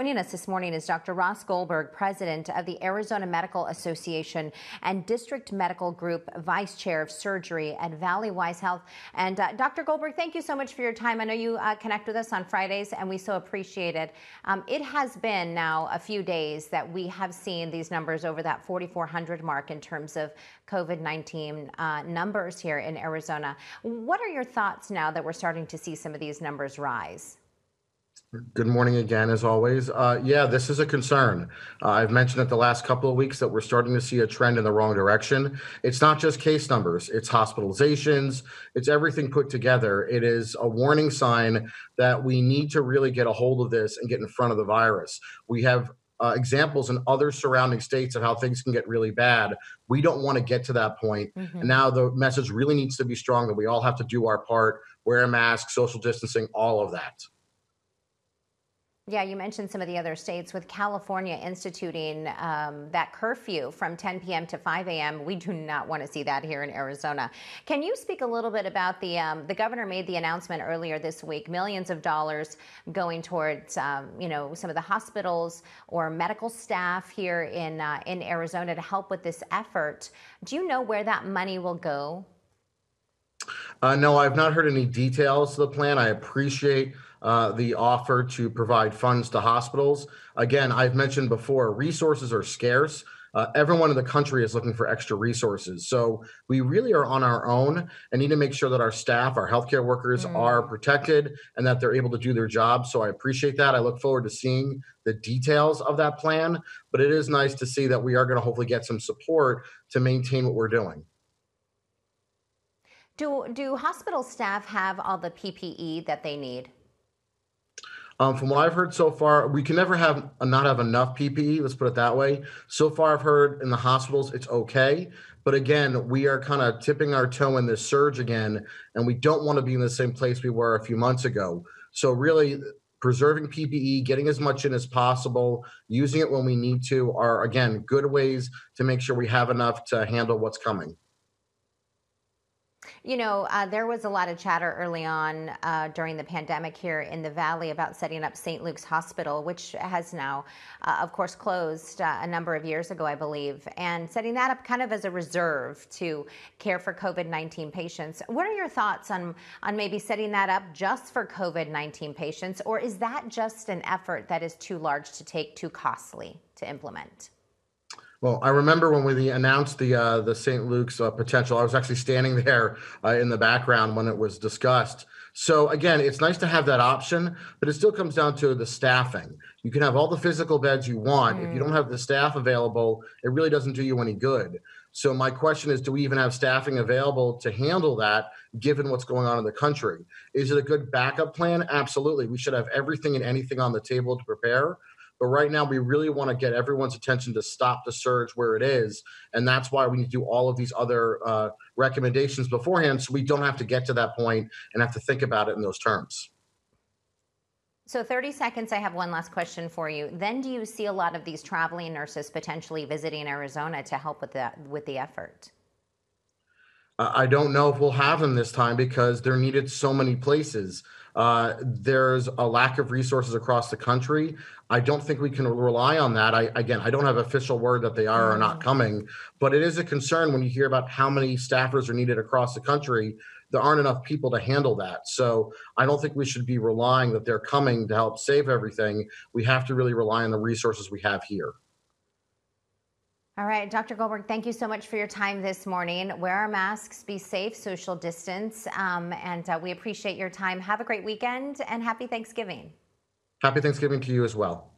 Joining us this morning is Dr. Ross Goldberg, president of the Arizona Medical Association and District Medical Group Vice Chair of Surgery at Valleywise Health. And uh, Dr. Goldberg, thank you so much for your time. I know you uh, connect with us on Fridays, and we so appreciate it. Um, it has been now a few days that we have seen these numbers over that 4,400 mark in terms of COVID 19 uh, numbers here in Arizona. What are your thoughts now that we're starting to see some of these numbers rise? Good morning again, as always. Uh, yeah, this is a concern. Uh, I've mentioned it the last couple of weeks that we're starting to see a trend in the wrong direction. It's not just case numbers, it's hospitalizations, it's everything put together. It is a warning sign that we need to really get a hold of this and get in front of the virus. We have uh, examples in other surrounding states of how things can get really bad. We don't want to get to that point. Mm-hmm. And now the message really needs to be strong that we all have to do our part, wear a mask, social distancing, all of that. Yeah, you mentioned some of the other states with California instituting um, that curfew from 10 p.m. to 5 a.m. We do not want to see that here in Arizona. Can you speak a little bit about the um, the governor made the announcement earlier this week, millions of dollars going towards um, you know some of the hospitals or medical staff here in uh, in Arizona to help with this effort. Do you know where that money will go? Uh, no, I've not heard any details of the plan. I appreciate uh, the offer to provide funds to hospitals. Again, I've mentioned before, resources are scarce. Uh, everyone in the country is looking for extra resources. So we really are on our own and need to make sure that our staff, our healthcare workers mm. are protected and that they're able to do their job. So I appreciate that. I look forward to seeing the details of that plan. But it is nice to see that we are going to hopefully get some support to maintain what we're doing. Do, do hospital staff have all the PPE that they need? Um, from what I've heard so far, we can never have not have enough PPE. Let's put it that way. So far, I've heard in the hospitals it's okay, but again, we are kind of tipping our toe in this surge again, and we don't want to be in the same place we were a few months ago. So really, preserving PPE, getting as much in as possible, using it when we need to, are again good ways to make sure we have enough to handle what's coming. You know, uh, there was a lot of chatter early on uh, during the pandemic here in the Valley about setting up St. Luke's Hospital, which has now, uh, of course, closed uh, a number of years ago, I believe, and setting that up kind of as a reserve to care for COVID 19 patients. What are your thoughts on, on maybe setting that up just for COVID 19 patients, or is that just an effort that is too large to take, too costly to implement? Well, I remember when we announced the uh, the St. Luke's uh, potential. I was actually standing there uh, in the background when it was discussed. So again, it's nice to have that option, but it still comes down to the staffing. You can have all the physical beds you want. Mm. If you don't mm. have the staff available, it really doesn't do you any good. So my question is, do we even have staffing available to handle that, given what's going on in the country? Is it a good backup plan? Absolutely. We should have everything and anything on the table to prepare. But right now, we really want to get everyone's attention to stop the surge where it is. And that's why we need to do all of these other uh, recommendations beforehand so we don't have to get to that point and have to think about it in those terms. So 30 seconds, I have one last question for you. Then do you see a lot of these traveling nurses potentially visiting Arizona to help with the, with the effort? I don't know if we'll have them this time because they're needed so many places. Uh, there's a lack of resources across the country. I don't think we can rely on that. I again, I don't have official word that they are or not mm. coming, but it is a concern when you hear about how many staffers are needed across the country. There aren't enough people to handle that. So I don't think we should be relying that they're coming to help save everything. We have to really rely on the resources we have here. All right, Dr. Goldberg, thank you so much for your time this morning. Wear our masks, be safe, social distance, um, and uh, we appreciate your time. Have a great weekend and happy Thanksgiving. Happy Thanksgiving to you as well.